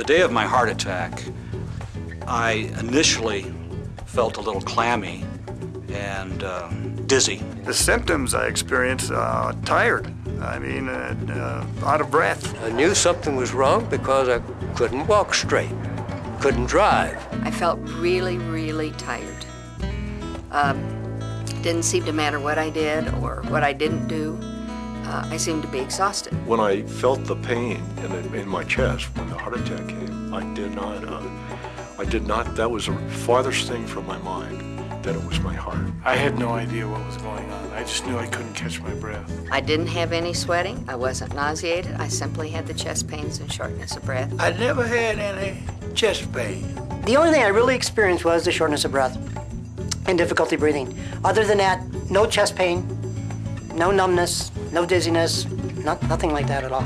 The day of my heart attack, I initially felt a little clammy and um, dizzy. The symptoms I experienced, uh, tired. I mean, uh, uh, out of breath. I knew something was wrong because I couldn't walk straight, couldn't drive. I felt really, really tired. Um, didn't seem to matter what I did or what I didn't do. Uh, I seemed to be exhausted. When I felt the pain in, in my chest when the heart attack came, I did not, uh, I did not, that was the farthest thing from my mind that it was my heart. I had no idea what was going on. I just knew I couldn't catch my breath. I didn't have any sweating. I wasn't nauseated. I simply had the chest pains and shortness of breath. I never had any chest pain. The only thing I really experienced was the shortness of breath and difficulty breathing. Other than that, no chest pain, no numbness, no dizziness, not, nothing like that at all.